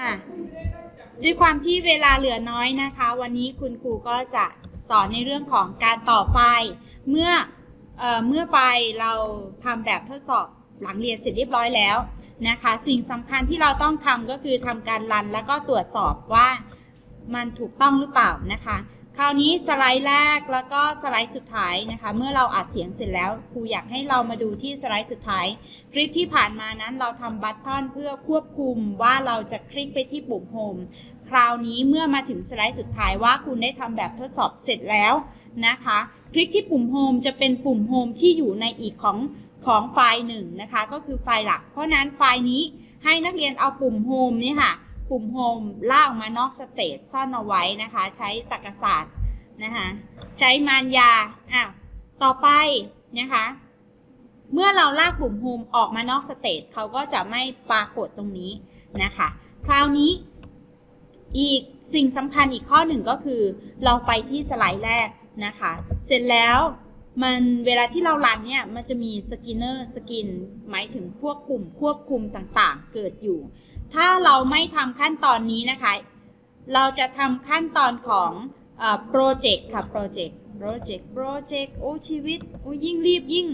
อะด้วยความที่เวลาเหลือน้อยนะคะ วันนี้คุณครูก็จะสอนในเรื่องของการต่อไฟล์เมื่อเออเมื่อไฟล์เราทำแบบทดสอบหลังเรียนเสร็จเรียบร้อยแล้วนะคะ สิ่งสำคัญที่เราต้องทำก็คือทำการรันแล้วก็ตรวจสอบว่ามันถูกต้องหรือเปล่านะคะ คราวนี้สไลด์แรกแล้วก็สไลด์สุดท้ายนะคะ เมื่อเราอัดเสียงเสร็จแล้วครูอยากให้เรามาดูที่สไลด์สุดท้าย คลิปที่ผ่านมานั้นเราทำ button เพื่อควบคุมว่าเราจะคลิกไปที่ปุ่ม home คราวนี้เมื่อมาถึงสไลด์สุดท้ายว่าคุณได้ทำแบบทดสอบเสร็จแล้วนะคะ คลิกที่ปุ่ม home จะเป็นปุ่ม home ที่อยู่ในอีกของของไฟล์หนึ่งนะคะ ก็คือไฟล์หลัก เพราะนั้นไฟล์นี้ให้นักเรียนเอาปุ่ม home นี่ค่ะ ปุ่ม home ลากออกมานอก stage ซ่อนเอาไว้นะคะ ใช้ตรรกศาสตร์นะคะใช้มารยาอ้าวต่อไปนะคะเมื่อเราลากปุ่ม home ออกมานอก stage เขาก็จะไม่ปรากฏตรงนี้นะคะ คราวนี้อีกสิ่งสำคัญอีกข้อหนึ่งก็คือ เราไปที่สไลด์แรกนะคะ เสร็จแล้วมันเวลาที่เรา run เนี่ยมันจะมี skin นะ skin หมายถึงพวกปุ่มควบคุมต่างๆ เกิดอยู่ ถ้าเราไม่ทำขั้นตอนนี้นะคะ เราจะทำขั้นตอนของโปรเจกต์ค่ะโปรเจกต์โปรเจกต์โปรเจกต์โอ้ชีวิตโอ้ยิ่งรีบยิ่ง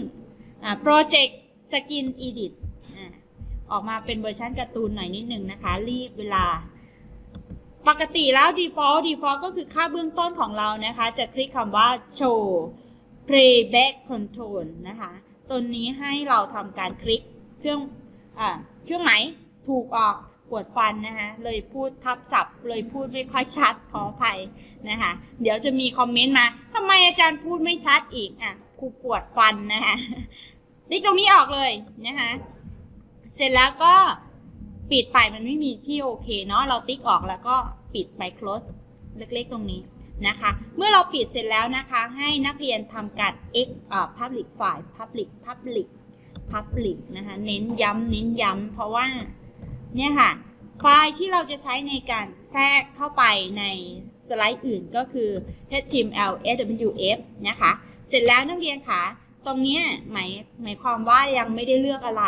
โปรเจกต์สกินอีดิทออกมาเป็นเวอร์ชันการ์ตูนหน่อยนิดนึงนะคะ รีบเวลา ปกติแล้ว default default ก็คือค่าเบื้องต้นของเรานะคะ จะคลิกคำว่า show playback control นะคะ ตัวนี้ให้เราทำการคลิกเครื่องอเครื่องหมาย ถูกออกปวดฟันนะคะเลยพูดทับศัพท์ เลยพูดไม่ค่อยชัดขออภัยนะคะเดี๋ยวจะมีคอมเมนต์มาทำไมอาจารย์พูดไม่ชัดอีกอะครูปวดฟันนะคะติ๊กตรงนี้ออกเลยนะคะเสร็จแล้วก็ปิดไปมันไม่มีที่โอเคเนาะเราติ๊กออกแล้วก็ปิดไป close เล็กๆตรงนี้นะคะ เมื่อเราปิดเสร็จแล้วนะคะ ให้นักเรียนทำการ x อ่า public file public public public นะคะ เน้นย้ำเน้นย้ำเพราะว่า เนี่ยค่ะ ไฟล์ที่เราจะใช้ในการแทรกเข้าไปในสไลด์อื่นก็คือ html swf นะคะ เสร็จแล้วนักเรียนคะตรงนี้หมายหมายความว่ายังไม่ได้เลือกอะไร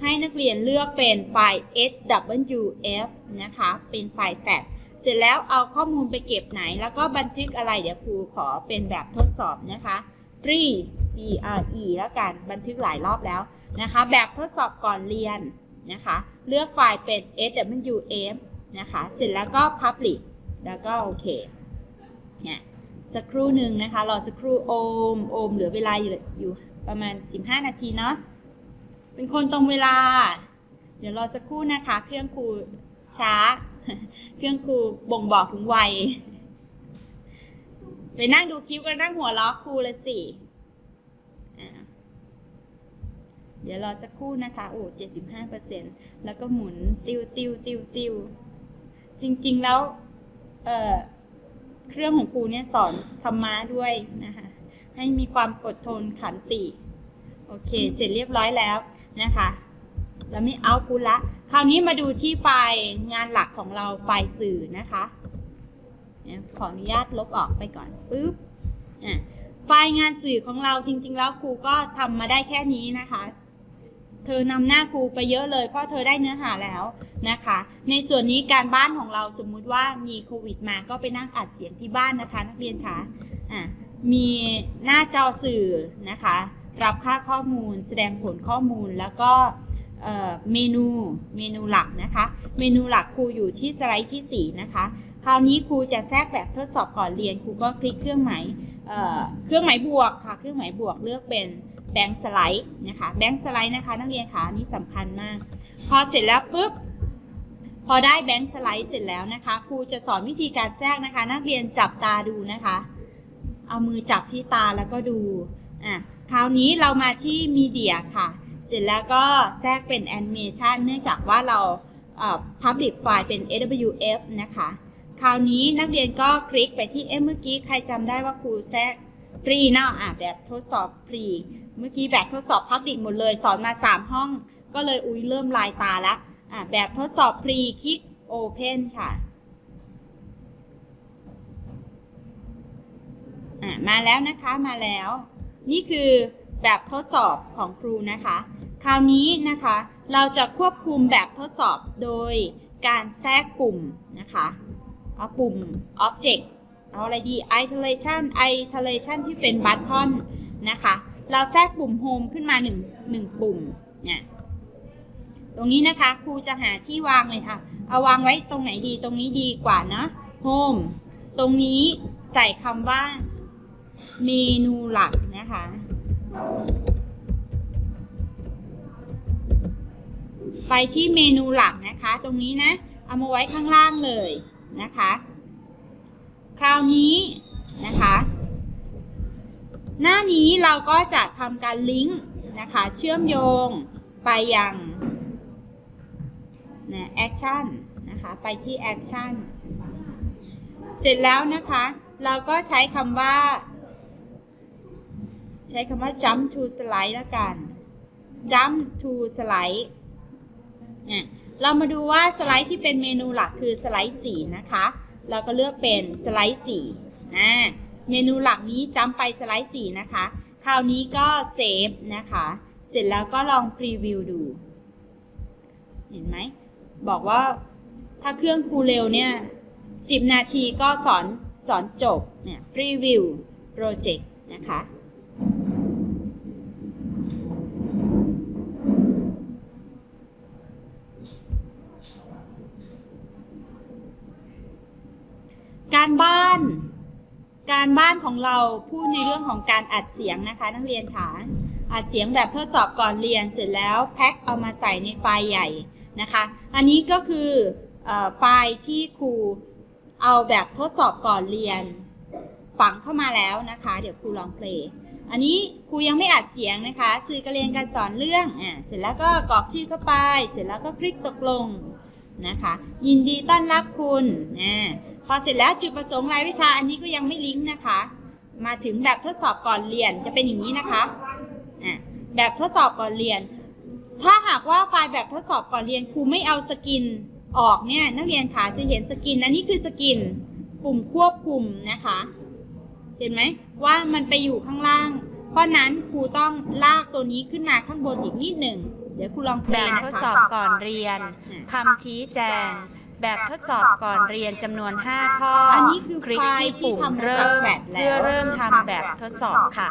ให้นักเรียนเลือกเป็นไฟล์ swf นะคะ เป็นไฟล์แฟลเสร็จแล้วเอาข้อมูลไปเก็บไหน แล้วก็บันทึกอะไรเดี๋ยวครูขอเป็นแบบทดสอบนะคะ pre pre แล้วกันบันทึกหลายรอบแล้วนะคะ แบบทดสอบก่อนเรียน นะคะ เลือกไฟล์เป็น swf นะคะ เสร็จแล้วก็ public แล้วก็โอเคเนี่ยสักครู่หนึ่งนะคะ รอสักครู่โอม โอมเหลือเวลาอยู่อยู่ประมาณ 15 นาทีเนาะ เป็นคนตรงเวลา เดี๋ยวรอสักครู่นะคะ เครื่องครูช้า เครื่องครูบ่งบอกถึงวัย ไปนั่งดูคลิปก็นั่งหัวล้อครูเลยสิ เดี๋ยวรอสักครู่นะคะโอ้เจ็ดสิบห้าเปอร์เซ็นแล้วก็หมุนติวติวติวติวจริงๆแล้วเอ่อเครื่องของครูเนี่ยสอนธรรมะด้วยนะคะให้มีความอดทนขันติโอเค เสร็จเรียบร้อยแล้วนะคะแล้วไม่เอาคูละ คราวนี้มาดูที่ไฟล์งานหลักของเราไฟล์สื่อนะคะขออนุญาตลบออกไปก่อนปึ๊บไฟล์งานสื่อของเราจริง ๆ แล้วครูก็ทำมาได้แค่นี้นะคะ เธอนำหน้าครูไปเยอะเลย เพราะเธอได้เนื้อหาแล้วนะคะ ในส่วนนี้การบ้านของเราสมมุติว่ามีโควิดมาก็ไปนั่งอัดเสียงที่บ้านนะคะ นักเรียนคะะมีหน้าจอสื่อนะคะ รับค่าข้อมูล แสดงผลข้อมูลแล้วก็เมนูเมนูหลักนะคะ เมนูหลักครูอยู่ที่สไลด์ที่ 4 นะคะ คราวนี้ครูจะแทรกแบบทดสอบก่อนเรียนครูก็คลิกเครื่องหมายเครื่องหมายบวกค่ะ เครื่องหมายบวกเลือกเป็น แบงค์สไลด์นะคะแบงค์สไลด์นะคะนักเรียนคะนี่สำคัญมาก พอเสร็จแล้วปุ๊บพอได้แบงค์สไลด์เสร็จแล้วนะคะครูจะสอนวิธีการแทรกนะคะ นักเรียนจับตาดูนะคะ เอามือจับที่ตาแล้วก็ดูอะคราวนี้เรามาที่มีเดียค่ะ เสร็จแล้วก็แทรกเป็นแอนิเมชันเนื่องจากว่าเรา Public File เป็น AWF นะคะ คราวนี้นักเรียนก็คลิกไปที่เอ๊ะเมื่อกี้ใครจำได้ว่าครูแทรก ฟรีเนาะอะแบบทดสอบฟรีเมื่อกี้แบบทดสอบ Public หมดเลย สอนมา 3 ห้อง ก็เลยอุ้ยเริ่มลายตาล้วอะแบบทดสอบฟรีคลิก Open ค่ะอะ มาแล้วนะคะมาแล้ว นี่คือแบบทดสอบของครูนะคะ คราวนี้นะคะเราจะควบคุมแบบทดสอบโดยการแทรกปุ่มนะคะ เอาปุ่ม object เอาอะไรดี iteration iteration ที่เป็น button นะคะ เราแทรกปุ่ม home ขึ้นมา1 1ปุ่มเนี่ยตรงนี้นะคะครูจะหาที่วางเลยค่ะ เอาวางไว้ตรงไหนดีตรงนี้ดีกว่านะ home ตรงนี้ใส่คำว่าเมนูหลักนะคะ ไปที่เมนูหลักนะคะ ตรงนี้นะ เอามาไว้ข้างล่างเลยนะคะ คราวนี้นะคะ หน้านี้เราก็จะทำการลิงก์นะคะเชื่อมโยงไปยังนะ action นะคะไปที่ action เสร็จแล้วนะคะ เราก็ใช้คำว่า ใช้คำว่า jump to slide ละกัน jump to slide เนี่ยเรามาดูว่าสไลด์ที่เป็นเมนูหลักคือสไลด์ 4 นะคะ เราก็เลือกเป็นสไลด์4นะเมนูหลักนี้จำไปสไลด์4นะคะ คราวนี้ก็ saveนะคะ เสร็จแล้วก็ลองพรีวิวดู เห็นไหม บอกว่าถ้าเครื่องครูเร็วเนี่ย 10 นาทีก็สอนสอนจบเนี่ยพรีวิวโปรเจกต์นะคะ การบ้าน การบ้านของเราพูดในเรื่องของการอัดเสียงนะคะ นักเรียนค่ะอัดเสียงแบบทดสอบก่อนเรียนเสร็จแล้วแพ็คเอามาใส่ในไฟล์ใหญ่นะคะ อันนี้ก็คือเออไฟล์ที่ครูเอาแบบทดสอบก่อนเรียน ฝังเข้ามาแล้วนะคะ เดี๋ยวครูลองเพลงอันนี้ครูยังไม่อัดเสียงนะคะ สื่อการเรียนการสอนเรื่องอ่าเสร็จแล้วก็กรอกชื่อเข้าไป เสร็จแล้วก็คลิกตกลงนะคะ ยินดีต้อนรับคุณอ่า พอเสร็จแล้วจุดประสงค์รายวิชาอันนี้ก็ยังไม่ลิงก์นะคะ มาถึงแบบทดสอบก่อนเรียนจะเป็นอย่างนี้นะคะอะแบบทดสอบก่อนเรียน ถ้าหากว่าไฟล์แบบทดสอบก่อนเรียนครูไม่เอา skin ออกเนี่ยนักเรียนขาจะเห็น skin อันนี้คือ skin ปุ่มควบคุมนะคะ เห็นไหมว่ามันไปอยู่ข้างล่าง เพราะนั้นครูต้องลากตัวนี้ขึ้นมาข้างบนอีกนิดหนึ่งเดี๋ยวครูลองเพลแบงบทดสอบก่อนเรียนคำชี้แจง แบบทดสอบก่อนเรียนจำนวน 5 ข้ออัอันนี้คือคลิกที่ปุ่มไฟล์ที่ทำมาจากเริ่มแฟลชแล้วเพื่อเริ่มทำแบบทดสอบค่ะ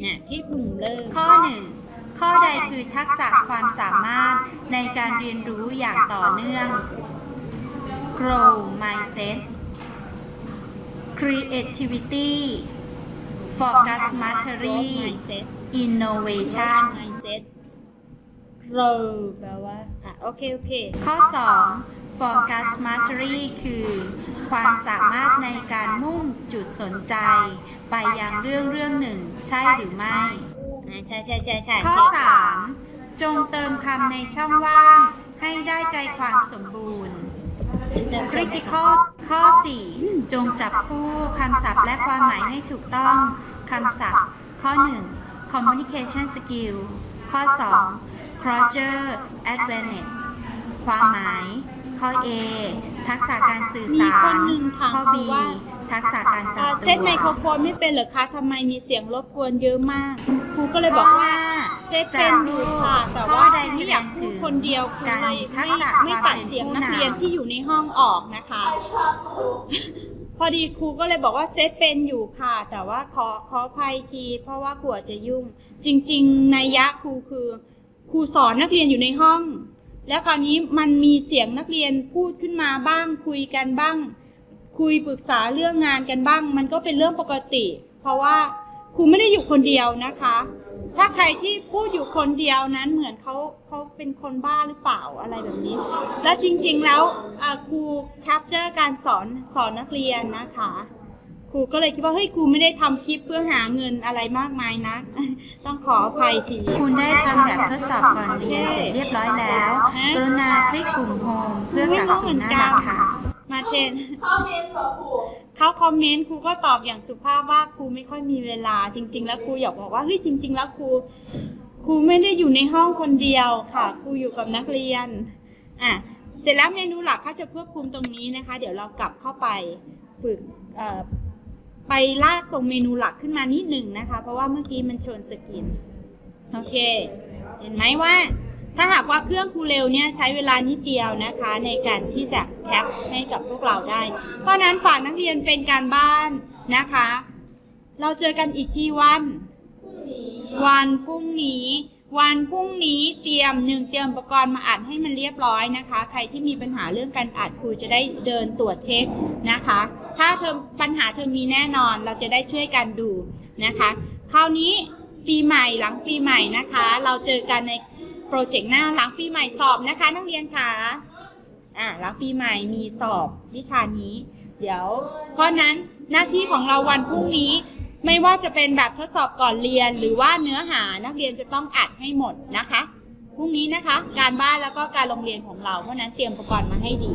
เนี่ยที่ปุ่มเริ่มข้อ1ข้อใดคือทักษะความสามารถในการเรียนรู้อย่างต่อเนื่อง grow mindset creativity focus mastery mindset innovation mindset grow แปลว่าอะโอเค โอเค ข้อ 2 focus mastery คือ ความสามารถในการมุ่งจุดสนใจ ไปยังเรื่องเรื่องหนึ่ง ใช่หรือไม่อะใช่ใช่ใช่ใช่ข้อ 3 จงเติมคำในช่องว่าง ให้ได้ใจความสมบูรณ์ critical ข้อ 4 จงจับคู่คำศัพท์และความหมายให้ถูกต้องคำศัพท์ ข้อ 1 communication skill ข้อ 2 closure advantage ความหมาย ข้อ A ทักษะการสื่อมีสาครนหนึ่งถามข้อค B รูว่า ทักษะการปรับอ่าตัวเซตไมโครโฟนไม่เป็นเหรอคะทำไมมีเสียงรบกวนเยอะมาก ครูก็เลยบอกว่า เซตเป็นอยู่ค่ะ แต่ว่าครูไม่อยากพูดคนเดียวครูเลยไม่ไม่ตัดเสียงนักเรียนที่อยู่ในห้องออกนะคะ พอดีครูก็เลยบอกว่าเซตเป็นอยู่ค่ะ แต่ว่าขอขออภัยที เพราะว่าครูอาจจะยุ่ง จริง ๆ ในยยะครูคือครูสอนนักเรียนอยู่ในห้อง แล้วคราวนี้มันมีเสียงนักเรียนพูดขึ้นมาบ้างคุยกันบ้าง คุยปรึกษาเรื่องงานกันบ้าง มันก็เป็นเรื่องปกติ เพราะว่าครูไม่ได้อยู่คนเดียวนะคะ ถ้าใครที่พูดอยู่คนเดียวนั้นเหมือนเขาเขาเป็นคนบ้าหรือเปล่าอะไรแบบนี้ และจริงๆแล้วครู capture การสอนสอนนักเรียนนะคะ ครูก็เลยคิดว่าเฮ้ยครูไม่ได้ทำคลิปเพื่อหาเงินอะไรมากมายนะ ต้องขออภัยทีคุณได้ทำแบบทดสอบก่อนเรียนเสร็จเรียบร้อยแล้ว กรุณาคลิกปุ่ม home เพื่อกลับสู่หน้าหลักค่ะมาเทนคอมเมนต์บอกครูเขาคอมเมนต์ครูก็ตอบอย่างสุภาพว่าครูไม่ค่อยมีเวลาจริง ๆ แล้วครูอยากบอกว่าเฮ้ยจริง ๆ แล้วครูครูไม่ได้อยู่ในห้องคนเดียวค่ะครูอยู่กับนักเรียนอะเสร็จแล้วเมนูหลักเขาจะควบคุมตรงนี้นะคะ เดี๋ยวเรากลับเข้าไปฝึกเอ่อ ไปลากตรงเมนูหลักขึ้นมานิดหนึ่งนะคะ เพราะว่าเมื่อกี้มันชนสกินโอเค เห็นไหมว่า ถ้าหากว่าเครื่องคูเร็วเนี่ยใช้เวลานิดเดียวนะคะ ในการที่จะแคปให้กับพวกเราได้ เพราะฉะนั้นฝากนักเรียนเป็นการบ้านนะคะ เราเจอกันอีกที่วัน วันพรุ่งนี้ วันพรุ่งนี้เตรียมหนึ่งเตรียมอุปกรณ์มาอัดให้มันเรียบร้อยนะคะ ใครที่มีปัญหาเรื่องการอัดครูจะได้เดินตรวจเช็คนะคะ ถ้าเธอปัญหาเธอมีแน่นอนเราจะได้ช่วยกันดูนะคะ คราวนี้ปีใหม่หลังปีใหม่นะคะ เราเจอกันในโปรเจกต์หน้าหลังปีใหม่สอบนะคะ นักเรียนคะอ่าหลังปีใหม่มีสอบวิชานี้ เดี๋ยวเพราะนั้นหน้าที่ของเราวันพรุ่งนี้ ไม่ว่าจะเป็นแบบทดสอบก่อนเรียน หรือว่าเนื้อหานักเรียนจะต้องอัดให้หมดนะคะพรุ่งนี้นะคะ การบ้านแล้วก็การโรงเรียนของเราเพราะฉะนั้นเตรียมอุปกรณ์มาให้ดี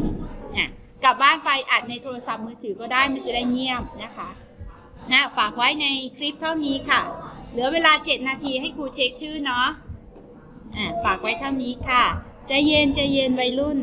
อะกลับบ้านไปอัดในโทรศัพท์มือถือก็ได้มันจะได้เงียบนะคะนะฝากไว้ในคลิปเท่านี้ค่ะ เหลือเวลา 7 นาทีให้ครูเช็คชื่อเนาะอะฝากไว้เท่านี้ค่ะใจเย็นใจเย็นวัยรุ่น